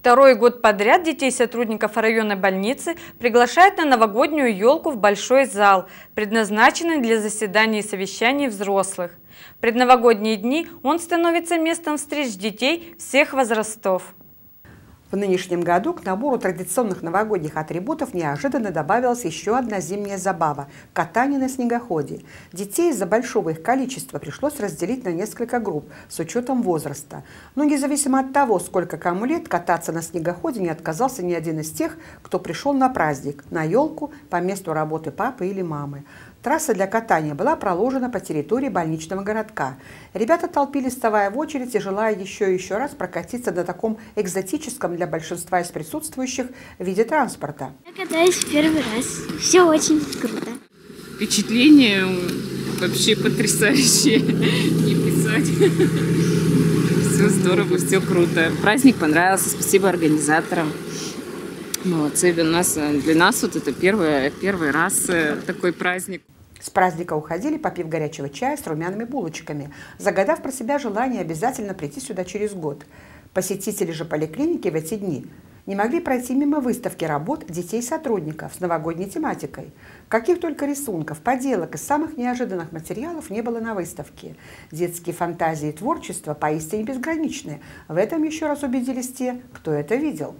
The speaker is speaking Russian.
Второй год подряд детей сотрудников районной больницы приглашают на новогоднюю елку в большой зал, предназначенный для заседаний и совещаний взрослых. В предновогодние дни он становится местом встреч детей всех возрастов. В нынешнем году к набору традиционных новогодних атрибутов неожиданно добавилась еще одна зимняя забава – катание на снегоходе. Детей из-за большого их количества пришлось разделить на несколько групп с учетом возраста. Но независимо от того, сколько кому лет, кататься на снегоходе не отказался ни один из тех, кто пришел на праздник, на елку, по месту работы папы или мамы. Трасса для катания была проложена по территории больничного городка. Ребята толпились, вставая в очередь и желая еще и еще раз прокатиться на таком экзотическом для большинства из присутствующих виде транспорта. Я катаюсь первый раз. Все очень круто. Впечатление вообще потрясающее. Не писать. Все здорово, все круто. Праздник понравился. Спасибо организаторам. Молодцы, для нас, для нас вот это первый, первый раз э, такой праздник. С праздника уходили, попив горячего чая с румяными булочками, загадав про себя желание обязательно прийти сюда через год. Посетители же поликлиники в эти дни не могли пройти мимо выставки работ детей-сотрудников с новогодней тематикой. Каких только рисунков, поделок и самых неожиданных материалов не было на выставке. Детские фантазии и творчество поистине безграничны. В этом еще раз убедились те, кто это видел.